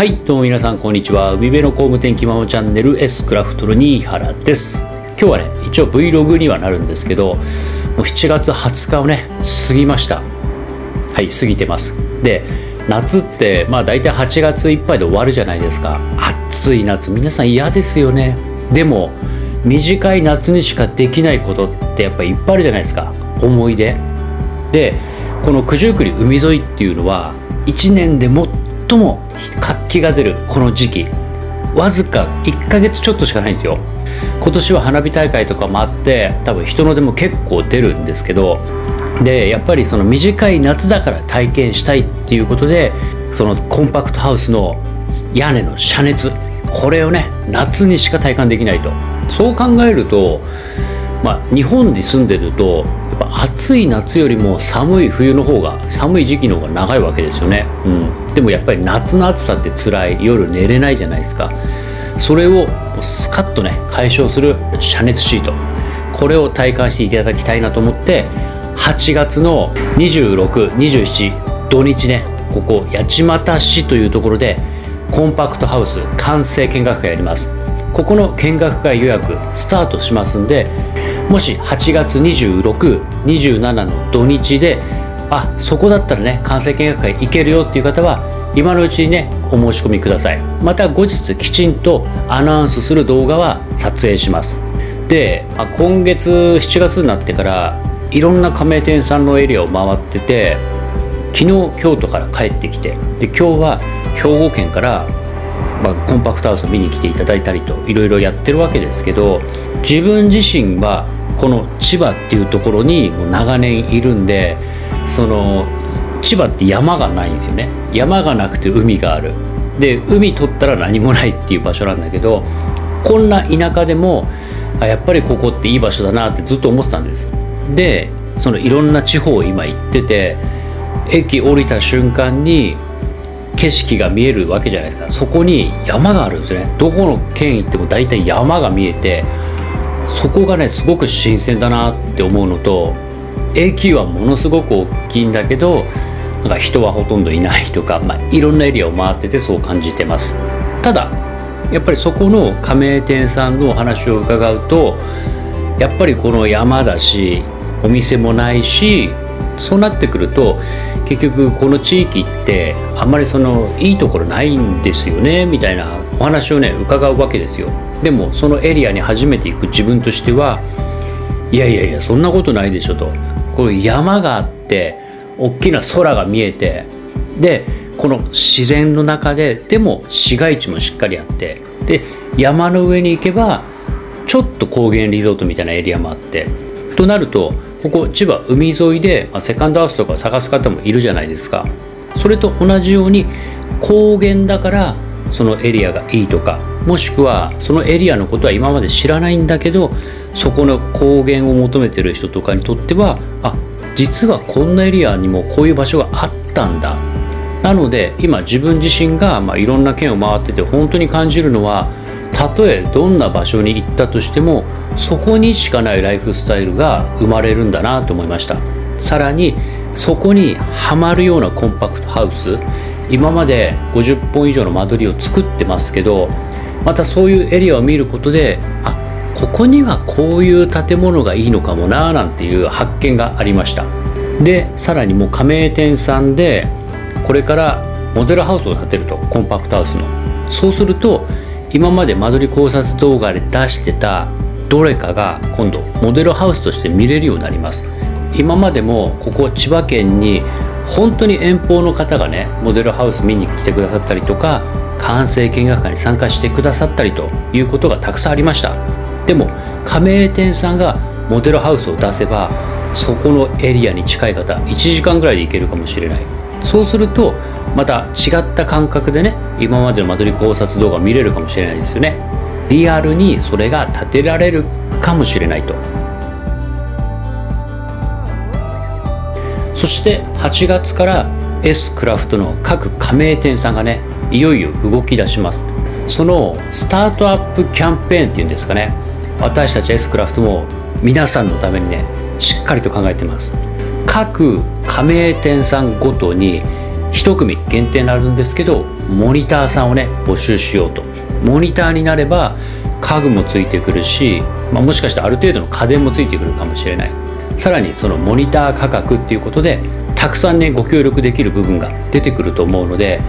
はいどうも皆さんこんにちは。海辺の工務店気ままチャンネル S クラフトの新原です。今日はね一応 Vlog にはなるんですけどもう7月20日をね過ぎました。はい過ぎてます。で夏ってまあ大体8月いっぱいで終わるじゃないですか。暑い夏。皆さん嫌ですよね。でも短い夏にしかできないことってやっぱりいっぱいあるじゃないですか。思い出。でこの九十九里海沿いっていうのは1年で最も活気が出るこの時期わずか1ヶ月ちょっとしかないんですよ。今年は花火大会とかもあって多分人の出も結構出るんですけどでやっぱりその短い夏だから体験したいっていうことでそのコンパクトハウスの屋根の遮熱これをね夏にしか体感できないと。そう考えるとまあ、日本に住んでるとやっぱ暑い夏よりも寒い冬の方が寒い時期の方が長いわけですよね、うん、でもやっぱり夏の暑さって辛い。夜寝れないじゃないですか。それをスカッとね解消する遮熱シート。これを体感していただきたいなと思って8月の2627土日ねここ八街市というところでコンパクトハウス完成見学会やります。ここの見学会予約スタートしますんでもし8月2627の土日であそこだったらね完成見学会行けるよっていう方は今のうちにねお申し込みください。また後日きちんとアナウンスする動画は撮影します。であ今月7月になってからいろんな加盟店さんのエリアを回ってて昨日京都から帰ってきてで今日は兵庫県からまあ、コンパクトハウスを見に来ていただいたりといろいろやってるわけですけど自分自身はこの千葉っていうところに長年いるんでその千葉って山がないんですよね。山がなくて海がある。で海取ったら何もないっていう場所なんだけどこんな田舎でもあやっぱりここっていい場所だなってずっと思ってたんです。でそのいろんな地方を今行ってて駅降りた瞬間に景色が見えるわけじゃないですか。そこに山があるんですよね。どこの県行っても大体山が見えてそこがねすごく新鮮だなって思うのと駅はものすごく大きいんだけどなんか人はほとんどいないとか、まあ、いろんなエリアを回っててそう感じてます。ただやっぱりそこの加盟店さんのお話を伺うとやっぱりこの山だしお店もないしそうなってくると結局この地域ってあんまりそのいいところないんですよねみたいなお話をね伺うわけですよ。でもそのエリアに初めて行く自分としてはいやいやいやそんなことないでしょと。こういう山があって大きな空が見えてでこの自然の中ででも市街地もしっかりあってで山の上に行けばちょっと高原リゾートみたいなエリアもあってとなるとここ千葉海沿いで、ま、セカンドハウスとか探す方もいるじゃないですか。それと同じように高原だからそのエリアがいいとかもしくはそのエリアのことは今まで知らないんだけどそこの高原を求めてる人とかにとってはあ実はこんなエリアにもこういう場所があったんだ。なので今自分自身が、まあ、いろんな県を回ってて本当に感じるのはたとえどんな場所に行ったとしてもそこにしかないライフスタイルが生まれるんだなと思いました。さらにそこにはまるようなコンパクトハウス今まで50本以上の間取りを作ってますけどまたそういうエリアを見ることであここにはこういう建物がいいのかもななんていう発見がありました。でさらにもう加盟店さんでこれからモデルハウスを建てるとコンパクトハウスの。そうすると今まで間取り考察動画で出してたどれかが今度モデルハウスとして見れるようになります。今までもここ千葉県に本当に遠方の方がねモデルハウス見に来てくださったりとか完成見学会に参加してくださったりということがたくさんありました。でも加盟店さんがモデルハウスを出せばそこのエリアに近い方1時間ぐらいで行けるかもしれない。そうするとまた違った感覚でね今までの間取り考察動画見れるかもしれないですよね。リアルにそれが立てられるかもしれないと。そして8月から S クラフトの各加盟店さんがねいよいよ動き出します。そのスタートアップキャンペーンっていうんですかね。私たち S クラフトも皆さんのためにねしっかりと考えてます。各加盟店さんごとに1組限定になるんですけどモニターさんをね募集しようと。モニターになれば家具もついてくるし、まあ、もしかしてある程度の家電もついてくるかもしれない。さらにそのモニター価格っていうことでたくさんねご協力できる部分が出てくると思うので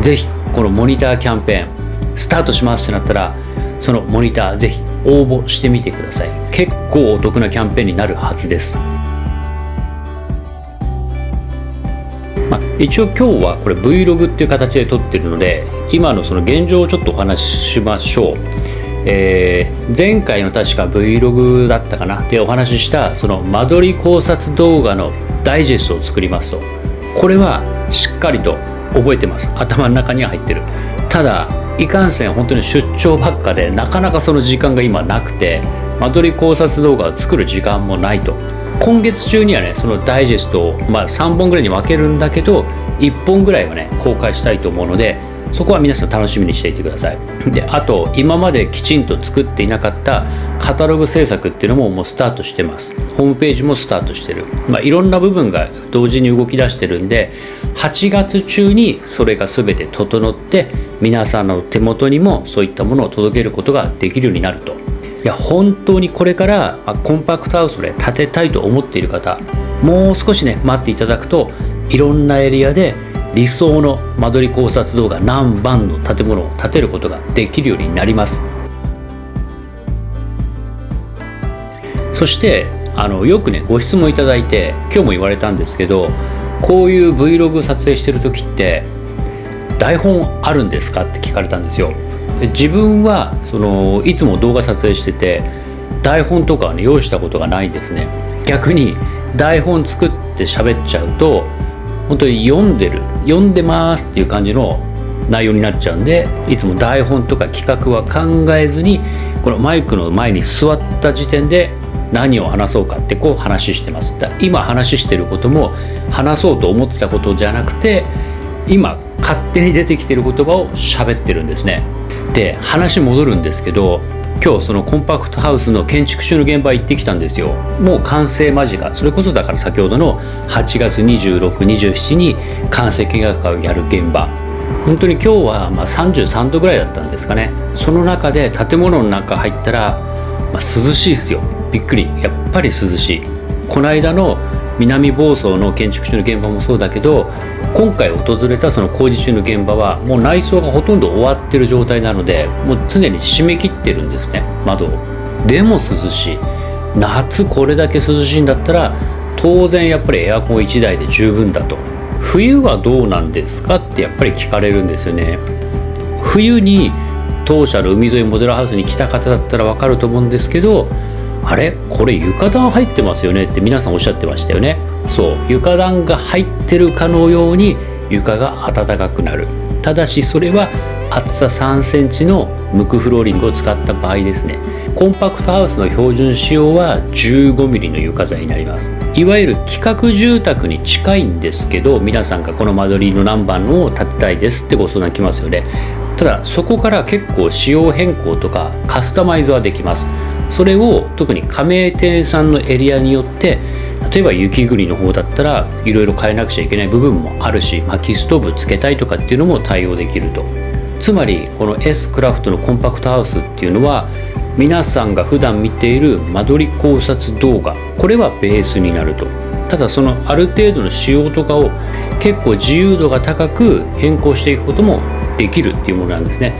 是非このモニターキャンペーンスタートしますってなったらそのモニター是非応募してみてください。結構お得なキャンペーンになるはずです。まあ、一応今日はこれ Vlog っていう形で撮ってるので今のその現状をちょっとお話ししましょう、えー、前回の確か Vlog だったかな？でお話ししたその間取り考察動画のダイジェストを作りますと。これはしっかりと覚えてます。頭の中には入ってる。ただいかんせん本当に出張ばっかでなかなかその時間が今なくて間取り考察動画を作る時間もないと。今月中にはねそのダイジェストを、まあ、3本ぐらいに分けるんだけど1本ぐらいはね公開したいと思うのでそこは皆さん楽しみにしていてください。であと今まできちんと作っていなかったカタログ制作っていうのももうスタートしてます。ホームページもスタートしてる、まあ、いろんな部分が同時に動き出してるんで8月中にそれが全て整って皆さんの手元にもそういったものを届けることができるようになると。いや本当にこれからコンパクトハウスで建てたいと思っている方もう少しね待っていただくといろんなエリアで理想の間取り考察動画何番の建物を建てることができるようになります。そしてあのよくねご質問いただいて今日も言われたんですけどこういう Vlog 撮影してる時って台本あるんですか？って聞かれたんですよ。自分はそのいつも動画撮影してて台本とかはね用意したことがないんですね。逆に台本作って喋っちゃうと本当に読んでる読んでますっていう感じの内容になっちゃうんでいつも台本とか企画は考えずにこのマイクの前に座った時点で何を話そうかってこう話してます。今話してることも話そうと思ってたことじゃなくて今勝手に出てきてる言葉を喋ってるんですね。で話戻るんですけど今日そのコンパクトハウスの建築中の現場行ってきたんですよ。もう完成間近。それこそだから先ほどの8月2627に完成見学会をやる現場。本当に今日はま33度ぐらいだったんですかね。その中で建物の中入ったら、まあ、涼しいですよ。びっくり。やっぱり涼しい。この間の南房総の建築中の現場もそうだけど今回訪れたその工事中の現場はもう内装がほとんど終わってる状態なのでもう常に閉め切ってるんですね窓を。でも涼しい。夏これだけ涼しいんだったら当然やっぱりエアコン1台で十分だと。冬はどうなんですかってやっぱり聞かれるんですよね。冬に当社の海沿いモデルハウスに来た方だったら分かると思うんですけどあれ？これ床暖入ってますよね？って皆さんおっしゃってましたよね。そう。床暖が入ってるかのように床が暖かくなる。ただしそれは厚さ3センチの無垢フローリングを使った場合ですね。コンパクトハウスの標準仕様は 15mm の床材になります。いわゆる規格住宅に近いんですけど皆さんがこの間取りの何番のを建てたいですってご相談来ますよね。ただそこから結構仕様変更とかカスタマイズはできます。それを特に加盟店さんのエリアによって例えば雪国の方だったらいろいろ変えなくちゃいけない部分もあるし薪ストーブつけたいとかっていうのも対応できると。つまりこの S クラフトのコンパクトハウスっていうのは皆さんが普段見ている間取り考察動画これはベースになると。ただそのある程度の仕様とかを結構自由度が高く変更していくこともできるっていうものなんですね、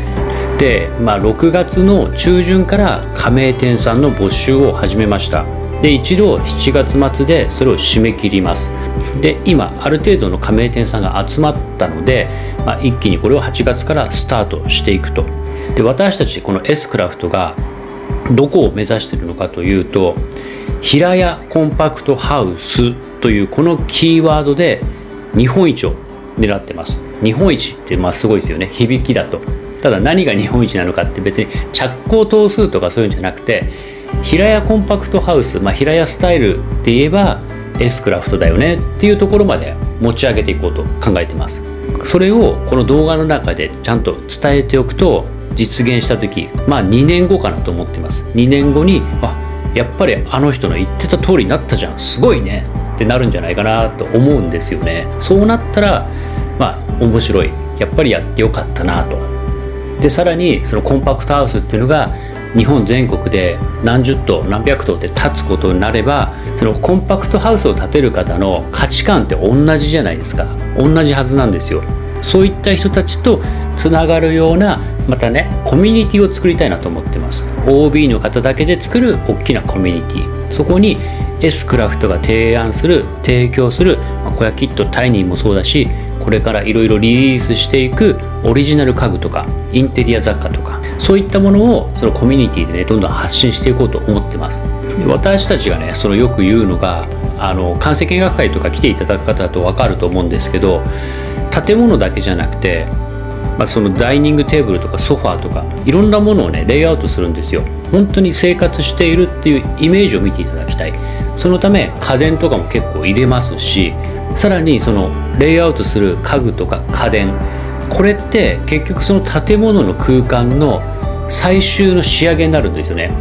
まあ、6月の中旬から加盟店さんの募集を始めました。で一度7月末でそれを締め切ります。で今ある程度の加盟店さんが集まったので、まあ、一気にこれを8月からスタートしていくと。で私たちこの S クラフトがどこを目指してるのかというと平屋コンパクトハウスというこのキーワードで日本一を狙ってます。日本一ってまあすごいですよね。響きだと。ただ何が日本一なのかって別に着工頭数とかそういうんじゃなくて平屋コンパクトハウス、まあ、平屋スタイルって言えば S クラフトだよねっていうところまで持ち上げていこうと考えてます。それをこの動画の中でちゃんと伝えておくと実現した時まあ2年後かなと思ってます。2年後にあやっぱりあの人の言ってた通りになったじゃん。すごいね。ってなるんじゃないかなと思うんですよね。そうなったらまあ面白い。やっぱりやってよかったなと。でさらにそのコンパクトハウスっていうのが日本全国で何十棟何百棟って建つことになればそのコンパクトハウスを建てる方の価値観って同じじゃないですか。同じはずなんですよ。そういった人たちとつながるようなまたねコミュニティを作りたいなと思ってます。OB の方だけで作る大きなコミュニティ。そこに S クラフトが提案する提供する、まあ、小屋キットタイニーもそうだしこれからいろいろリリースしていくオリジナル家具とかインテリア雑貨とかそういったものをそのコミュニティでねどんどん発信していこうと思ってます。私たちがねそのよく言うのがあの完成見学会とか来ていただく方だと分かると思うんですけど建物だけじゃなくてまあ、そのダイニングテーブルとかソファーとかいろんなものをねレイアウトするんですよ。本当に生活しているっていうイメージを見ていただきたい。そのため家電とかも結構入れますしさらにそのレイアウトする家具とか家電これって結局その建物の空間の最終の仕上げになるんですよね。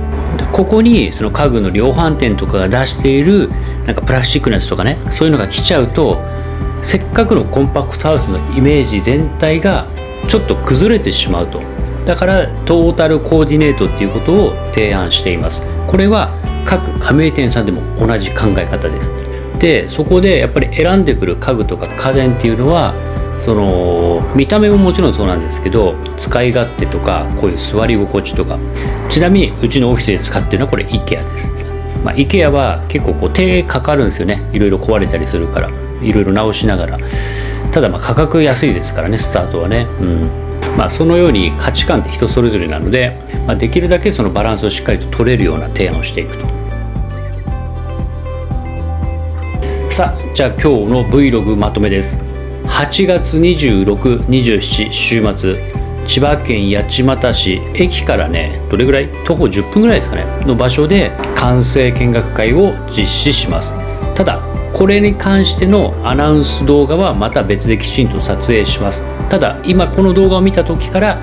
ここにその家具の量販店とかが出しているなんかプラスチックなやつとかねそういうのが来ちゃうとせっかくのコンパクトハウスのイメージ全体がちょっと崩れてしまうと。だからトータルコーディネートっていうことを提案しています。これは各加盟店さんでも同じ考え方です。でそこでやっぱり選んでくる家具とか家電っていうのはその見た目ももちろんそうなんですけど使い勝手とかこういう座り心地とか。ちなみにうちのオフィスで使ってるのはこれ IKEA です、まあ、IKEA は結構こう手かかるんですよね。いろいろ壊れたりするから。いろいろ直しながら。ただまあ価格安いですからねスタートはね、うん。まあ、そのように価値観って人それぞれなので、まあ、できるだけそのバランスをしっかりと取れるような提案をしていくと。さあじゃあ今日の Vlog まとめです。8月2627週末。千葉県八街市駅からねどれぐらい？徒歩10分ぐらいですかね。の場所で完成見学会を実施します。ただこれに関してのアナウンス動画はまた別できちんと撮影します。ただ今この動画を見た時から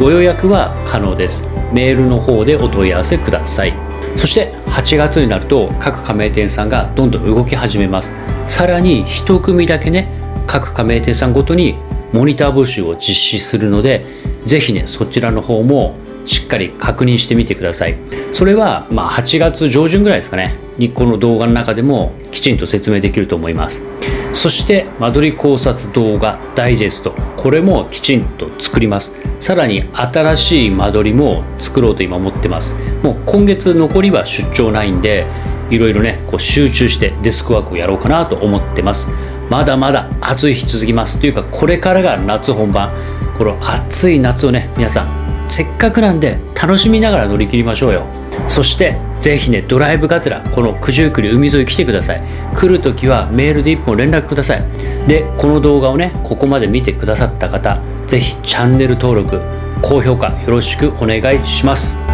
ご予約は可能です。メールの方でお問い合わせください。そして8月になると各加盟店さんがどんどん動き始めます。さらに1組だけね各加盟店さんごとにモニター募集を実施するのでぜひねそちらの方もしっかり確認してみてください。それはまあ8月上旬ぐらいですかね。にこの動画の中でもきちんと説明できると思います。そして間取り考察動画ダイジェスト。これもきちんと作ります。さらに新しい間取りも作ろうと今思ってます。もう今月残りは出張ないんでいろいろねこう集中してデスクワークをやろうかなと思ってます。まだまだ暑い日続きます。というかこれからが夏本番。この暑い夏をね皆さんせっかくなんで楽しみながら乗り切りましょうよ。そしてぜひねドライブがてらこの九十九里海沿い来てください。来る時はメールで1本連絡ください。でこの動画をねここまで見てくださった方ぜひチャンネル登録高評価よろしくお願いします。